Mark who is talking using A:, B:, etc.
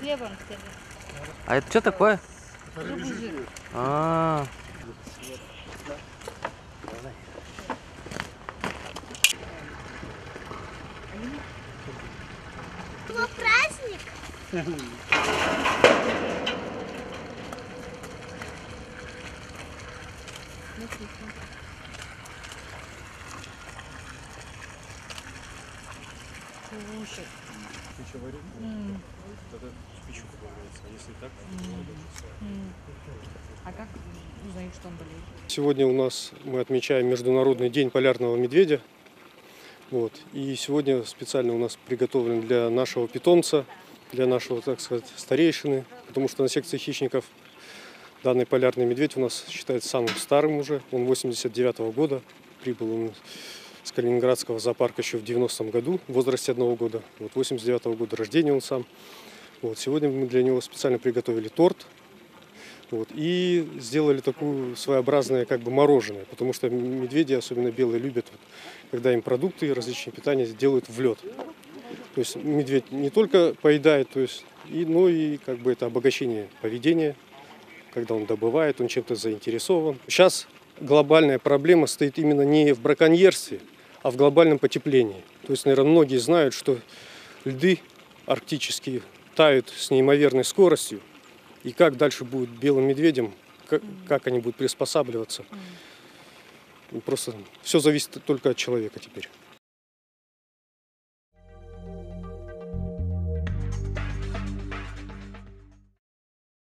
A: хлебом скажи.
B: А это что такое? А,
C: Кто праздник?
A: Слушай. М, м. А как узнаешь, что он болеет?
D: Сегодня у нас мы отмечаем Международный день полярного медведя. Вот. И сегодня специально у нас приготовлен для нашего питомца, для нашего, так сказать, старейшины, потому что на секции хищников данный полярный медведь у нас считается самым старым уже. Он 89 года, прибыл он с Калининградского зоопарка еще в 90-м году, в возрасте одного года. Вот 89 года рождения он сам. Вот. Сегодня мы для него специально приготовили торт, вот. И сделали такую своеобразное как бы мороженое, потому что медведи, особенно белые, любят, вот, когда им продукты и различные питания делают в лед. То есть медведь не только поедает, то есть, и, но и как бы это обогащение поведения, когда он добывает, он чем-то заинтересован. Сейчас глобальная проблема стоит именно не в браконьерстве, а в глобальном потеплении. То есть, наверное, многие знают, что льды арктические тают с неимоверной скоростью, и как дальше будет белым медведям, как, как они будут приспосабливаться. Просто все зависит только от человека теперь.